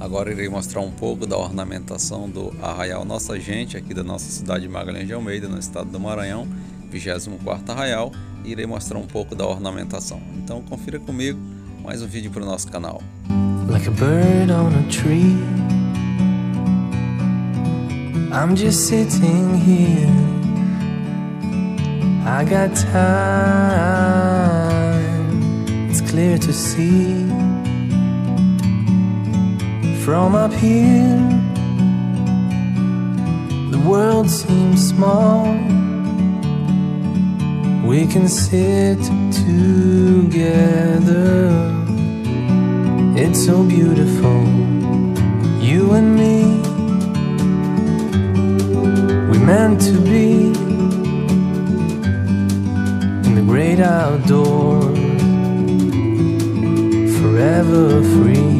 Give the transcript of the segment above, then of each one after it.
Agora irei mostrar um pouco da ornamentação do Arraial Nossa Gente, aqui da nossa cidade de Magalhães de Almeida, no estado do Maranhão, 24º Arraial, e irei mostrar um pouco da ornamentação. Então confira comigo mais um vídeo para o nosso canal. Like a bird on a tree I'm just sitting here I got time It's clear to see From up here. The world seems small. We can sit together. It's so beautiful You and me. We meant to be In the great outdoors Forever free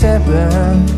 back